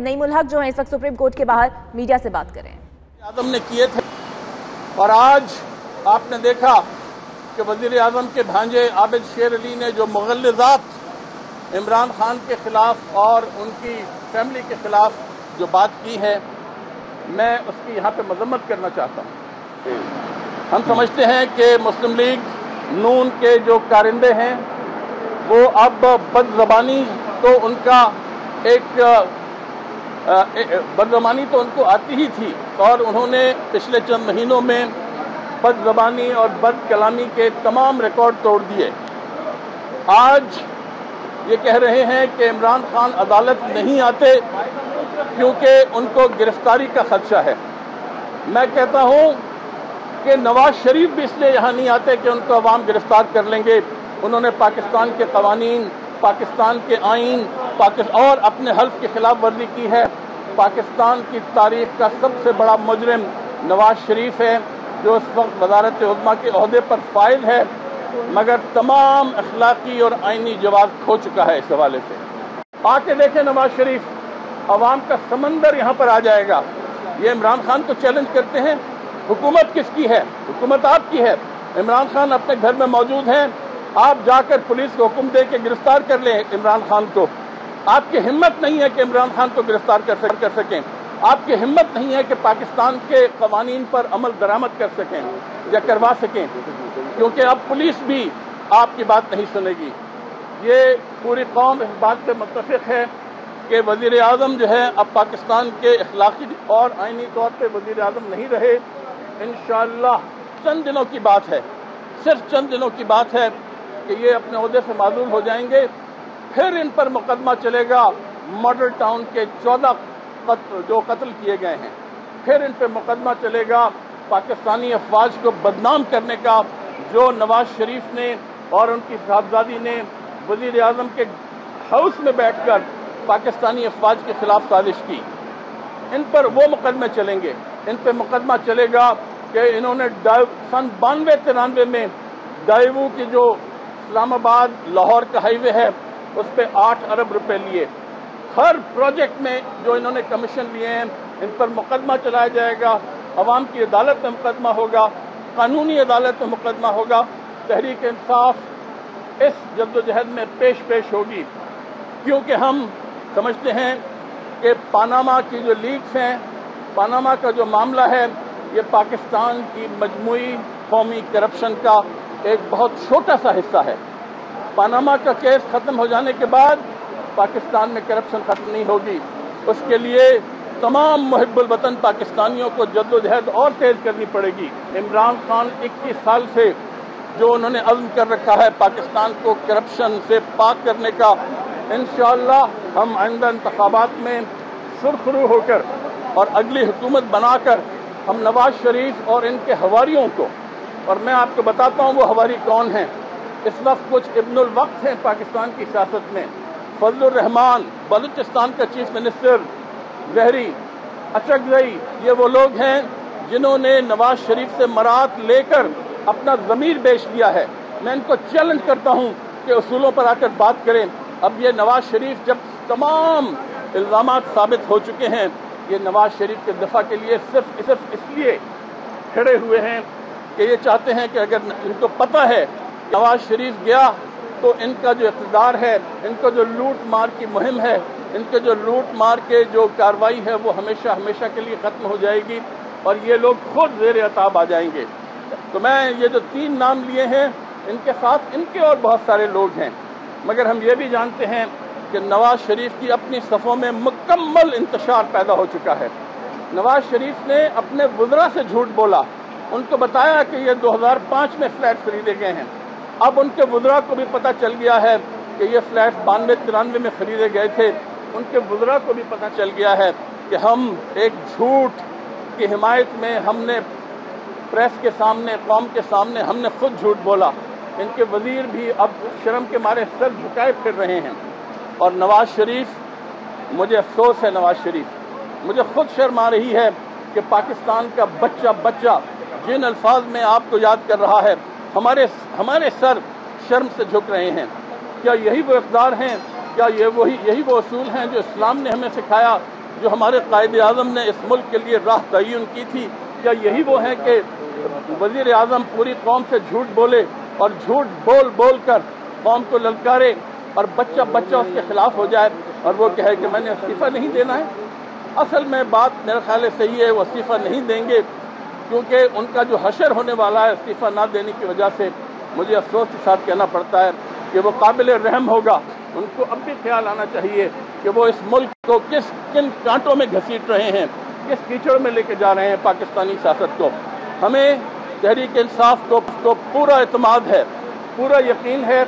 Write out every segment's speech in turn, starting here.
نعیم الحق جو ہیں اس وقت سپریم کورٹ کے باہر میڈیا سے بات کریں۔ اعظم نے کیے تھے اور آج آپ نے دیکھا کہ وزیر اعظم کے بھانجے عابد شیر علی نے جو مغلظات عمران خان کے خلاف اور ان کی فیملی کے خلاف جو بات کی ہے، میں اس کی یہاں پہ مذمت کرنا چاہتا ہوں۔ ہم سمجھتے ہیں کہ مسلم لیگ نون کے جو کارندے ہیں، وہ اب بد زبانی تو ان کا ایک بد زبانی تو ان کو آتی ہی تھی اور انہوں نے پچھلے چند مہینوں میں بد زبانی اور بد کلامی کے تمام ریکارڈ توڑ دیے۔ آج یہ کہہ رہے ہیں کہ عمران خان عدالت نہیں آتے کیونکہ ان کو گرفتاری کا خدشہ ہے۔ میں کہتا ہوں کہ نواز شریف بھی اس لیے یہاں نہیں آتے کہ ان کو عوام گرفتار کر لیں گے۔ انہوں نے پاکستان کے قوانین، پاکستان کے آئین اور اپنے حلف کی خلاف ورزی کی ہے۔ پاکستان کی تاریخ کا سب سے بڑا مجرم نواز شریف ہے، جو اس وقت وزارت عظمہ کے عہدے پر فائل ہے، مگر تمام اخلاقی اور آئینی جواز کھو چکا ہے اس حوالے سے۔ آ کے دیکھیں نواز شریف، عوام کا سمندر یہاں پر آ جائے گا۔ یہ عمران خان کو چیلنج کرتے ہیں، حکومت کس کی ہے؟ حکومت آپ کی ہے۔ عمران خان اپنے گھر میں موجود ہیں۔ آپ جا کر پولیس کو حکم دے کے گرفتار کر لیں عمران خان کو۔ آپ کی ہمت نہیں ہے کہ عمران خان کو گرفتار کر سکیں۔ آپ کی ہمت نہیں ہے کہ پاکستان کے قوانین پر عمل درآمد کر سکیں یا کروا سکیں۔ کیونکہ اب پولیس بھی آپ کی بات نہیں سنے گی۔ یہ پوری قوم اس بات پہ متفق ہے کہ وزیر اعظم جو ہے اب پاکستان کے اخلاقی اور آئینی طور پہ وزیر اعظم نہیں رہے۔ انشاءاللہ چند دنوں کی بات ہے۔ صرف چند دنوں کی بات ہے کہ یہ اپنے عہدے سے معذول ہو جائیں گے۔ پھر ان پر مقدمہ چلے گا۔ ماڈل ٹاؤن کے چودہ جو قتل کیے گئے ہیں۔ پھر ان پہ مقدمہ چلے گا پاکستانی افواج کو بدنام کرنے کا، جو نواز شریف نے اور ان کی صاحبزادی نے وزیر اعظم کے ہاؤس میں بیٹھ کر پاکستانی افواج کے خلاف سازش کی۔ ان پر وہ مقدمے چلیں گے۔ ان پہ مقدمہ چلے گا کہ انہوں نے سن بانوے ترانوے میں ڈائیو کی جو اسلام آباد، لاہور کا ہائی وے ہے اس پہ آٹھ ارب روپے لیے۔ ہر پروجیکٹ میں جو انہوں نے کمیشن لیے ہیں، ان پر مقدمہ چلایا جائے گا۔ عوام کی عدالت میں مقدمہ ہوگا۔ قانونی عدالت میں مقدمہ ہوگا۔ تحریک انصاف اس جد و جہد میں پیش پیش ہوگی۔ کیونکہ ہم سمجھتے ہیں کہ پاناما کی جو لیکس ہیں، پاناما کا جو معاملہ ہے، یہ پاکستان کی مجموعی قومی کرپشن کا ایک بہت چھوٹا سا حصہ ہے۔ پاناما کا کیس ختم ہو جانے کے بعد پاکستان میں کرپشن ختم نہیں ہوگی۔ اس کے لیے تمام محب الوطن پاکستانیوں کو جد و جہد اور تیز کرنی پڑے گی۔ عمران خان اکیس سال سے جو انہوں نے عزم کر رکھا ہے پاکستان کو کرپشن سے پاک کرنے کا، انشاءاللہ ہم آئندہ انتخابات میں سرخرو ہو کر اور اگلی حکومت بنا کر ہم نواز شریف اور ان کے ہواریوں کو، اور میں آپ کو بتاتا ہوں وہ ہواری کون ہیں۔ اس وقت کچھ ابن الوقت ہیں پاکستان کی سیاست میں۔ فضل الرحمان بلوچستان کا chief minister, Zehri Achakzai, یہ وہ لوگ ہیں جنہوں نے نواز شریف سے مرات لے کر اپنا ضمیر بیچ دیا ہے۔ میں ان کو چیلنج کرتا ہوں کہ اصولوں پر آ کر بات کریں۔ اب یہ نواز شریف جب تمام الزامات ثابت ہو چکے ہیں، یہ نواز شریف کے دفاع کے لیے صرف صرف اس لیے کھڑے ہوئے ہیں کہ یہ چاہتے ہیں کہ اگر ان کو پتہ ہے نواز شریف گیا تو ان کا جو اقتدار ہے، ان کو جو لوٹ مار کی مہم ہے، ان کے جو لوٹ مار کے جو کاروائی ہے، وہ ہمیشہ ہمیشہ کے لیے ختم ہو جائے گی اور یہ لوگ خود زیر عطاب آ جائیں گے۔ تو میں یہ جو تین نام لیے ہیں، ان کے ساتھ ان کے اور بہت سارے لوگ ہیں۔ مگر ہم یہ بھی جانتے ہیں کہ نواز شریف کی اپنی صفوں میں مکمل انتشار پیدا ہو چکا ہے۔ نواز شریف نے اپنے وزراء سے جھوٹ بولا۔ ان کو بتایا کہ یہ دو ہزار پانچ میں فلیٹ خریدے گئے ہیں۔ اب ان کے وزراء کو بھی پتہ چل گیا ہے کہ یہ فلیٹ بانوے ترانوے میں خریدے گئے تھے۔ ان کے وزراء کو بھی پتہ چل گیا ہے کہ ہم ایک جھوٹ کی حمایت میں ہم نے پریس کے سامنے، قوم کے سامنے ہم نے خود جھوٹ بولا۔ ان کے وزیر بھی اب شرم کے مارے سر جھکائے پھر رہے ہیں۔ اور نواز شریف، مجھے افسوس ہے نواز شریف، مجھے خود شرم آ رہی ہے کہ پاکستان کا بچہ بچہ جن الفاظ میں آپ کو یاد کر رہا ہے ہمارے ہمارے سر شرم سے جھک رہے ہیں۔ کیا یہی وہ اقدار ہیں؟ کیا یہ وہی یہی وہ اصول ہیں جو اسلام نے ہمیں سکھایا، جو ہمارے قائد اعظم نے اس ملک کے لیے راہ تعین کی تھی؟ کیا یہی وہ ہیں کہ وزیر اعظم پوری قوم سے جھوٹ بولے اور جھوٹ بول بول کر قوم کو للکارے اور بچہ بچہ اس کے خلاف ہو جائے اور وہ کہے کہ میں نے استعفیٰ نہیں دینا ہے؟ اصل میں بات میرے خیال صحیح ہے، وہ استعفیٰ نہیں دیں گے۔ کیونکہ ان کا جو حشر ہونے والا ہے، استعفیٰ نہ دینے کی وجہ سے مجھے افسوس کے ساتھ کہنا پڑتا ہے کہ وہ قابل رحم ہوگا۔ ان کو اب بھی خیال آنا چاہیے کہ وہ اس ملک کو کس کن کانٹوں میں گھسیٹ رہے ہیں، کس کیچڑ میں لے کے جا رہے ہیں پاکستانی سیاست کو۔ ہمیں تحریک انصاف کو پورا اعتماد ہے، پورا یقین ہے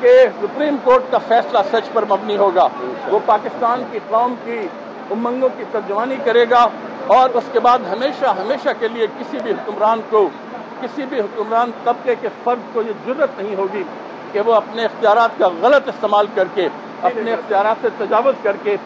کہ سپریم کورٹ کا فیصلہ سچ پر مبنی ہوگا۔ وہ پاکستان کی قوم کی امنگوں کی ترجمانی کرے گا۔ اور اس کے بعد ہمیشہ ہمیشہ کے لیے کسی بھی حکمران کو کسی بھی حکمران طبقے کے فرد کو یہ ضرورت نہیں ہوگی کہ وہ اپنے اختیارات کا غلط استعمال کر کے اپنے اختیارات سے تجاوز کر کے